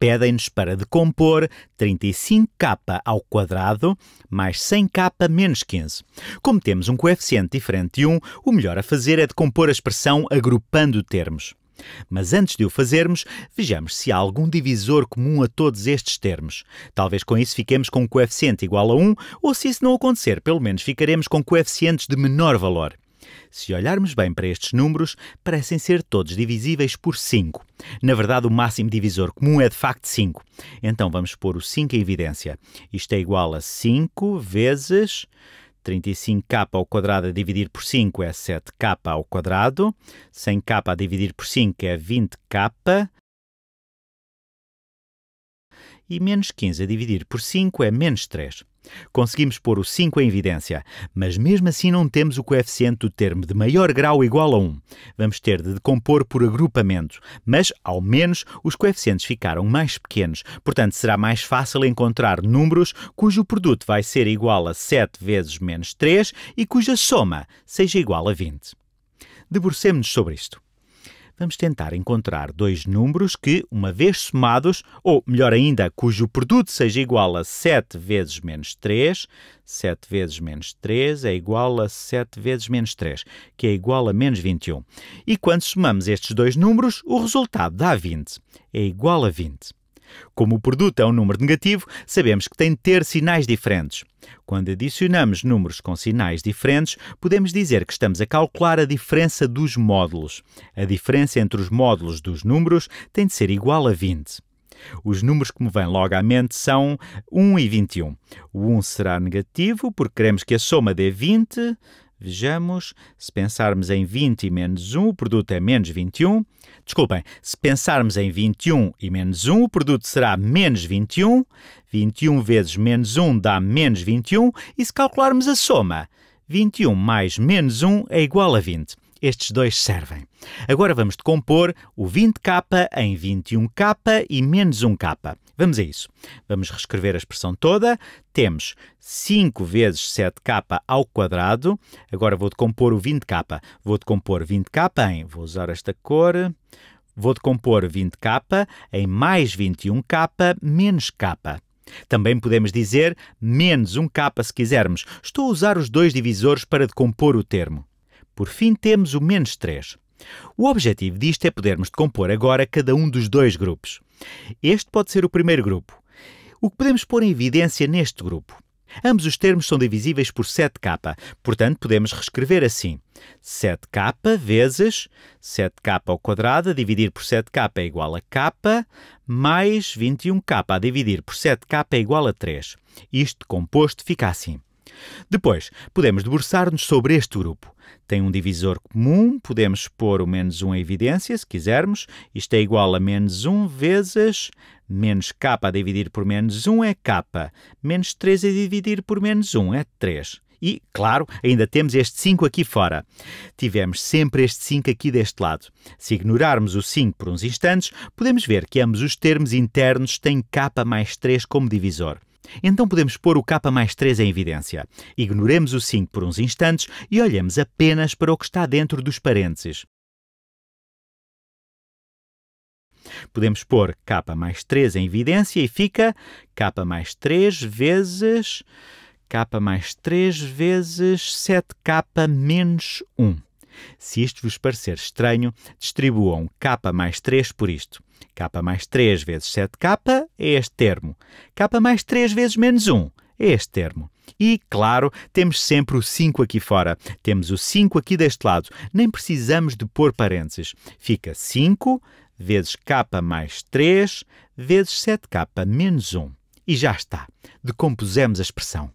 Pedem-nos para decompor 35k ao quadrado mais 100k menos 15. Como temos um coeficiente diferente de 1, o melhor a fazer é decompor a expressão agrupando termos. Mas antes de o fazermos, vejamos se há algum divisor comum a todos estes termos. Talvez com isso fiquemos com um coeficiente igual a 1, ou se isso não acontecer, pelo menos ficaremos com coeficientes de menor valor. Se olharmos bem para estes números, parecem ser todos divisíveis por 5. Na verdade, o máximo divisor comum é de facto 5. Então vamos pôr o 5 em evidência. Isto é igual a 5 vezes 35k ao quadrado a dividir por 5 é 7k ao quadrado. 100k a dividir por 5 é 20k. E menos 15 a dividir por 5 é menos 3. Conseguimos pôr o 5 em evidência, mas mesmo assim não temos o coeficiente do termo de maior grau igual a 1. Vamos ter de decompor por agrupamento, mas, ao menos, os coeficientes ficaram mais pequenos, portanto será mais fácil encontrar números cujo produto vai ser igual a 7 vezes menos 3 e cuja soma seja igual a 20. Debrucemos-nos sobre isto vamos tentar encontrar dois números que, uma vez somados, ou melhor ainda, cujo produto seja igual a 7 vezes menos 3, 7 vezes menos 3 é igual a 7 vezes menos 3, que é igual a menos 21. E quando somamos estes dois números, o resultado dá 20. É igual a 20. Como o produto é um número negativo, sabemos que tem de ter sinais diferentes. Quando adicionamos números com sinais diferentes, podemos dizer que estamos a calcular a diferença dos módulos. A diferença entre os módulos dos números tem de ser igual a 20. Os números que me vêm logo à mente são 1 e 21. O 1 será negativo porque queremos que a soma dê 20, Vejamos, se pensarmos em 20 e menos 1, o produto é menos 21. Desculpem, se pensarmos em 21 e menos 1, o produto será menos 21. 21 vezes menos 1 dá menos 21. E se calcularmos a soma, 21 mais menos 1 é igual a 20. Estes dois servem. Agora vamos decompor o 20k em 21k e menos 1k. Vamos a isso. Vamos reescrever a expressão toda. Temos 5 vezes 7k ao quadrado. Agora vou decompor o 20k. Vou decompor 20k em... Vou usar esta cor. Vou decompor 20k em mais 21k menos k. Também podemos dizer menos 1k se quisermos. Estou a usar os dois divisores para decompor o termo. Por fim, temos o menos 3. O objetivo disto é podermos decompor agora cada um dos dois grupos. Este pode ser o primeiro grupo. O que podemos pôr em evidência neste grupo? Ambos os termos são divisíveis por 7k, portanto podemos reescrever assim. 7k vezes 7k ao quadrado a dividir por 7k é igual a k, mais 21k a dividir por 7k é igual a 3. Isto composto fica assim. Depois, podemos debruçar-nos sobre este grupo. Tem um divisor comum, podemos pôr o menos 1 em evidência, se quisermos. Isto é igual a menos 1 vezes menos k a dividir por menos 1 é k, menos 3 a dividir por menos 1 é 3. E, claro, ainda temos este 5 aqui fora. Tivemos sempre este 5 aqui deste lado. Se ignorarmos o 5 por uns instantes, podemos ver que ambos os termos internos têm k mais 3 como divisor. Então podemos pôr o K mais 3 em evidência. Ignoremos o 5 por uns instantes e olhemos apenas para o que está dentro dos parênteses. Podemos pôr K mais 3 em evidência e fica K mais 3 vezes K mais 3 vezes 7K menos 1. Se isto vos parecer estranho, distribuam K mais 3 por isto. K mais 3 vezes 7K é este termo. K mais 3 vezes menos 1 é este termo. E, claro, temos sempre o 5 aqui fora. Temos o 5 aqui deste lado. Nem precisamos de pôr parênteses. Fica 5 vezes K mais 3 vezes 7K menos 1. E já está. Decompusemos a expressão.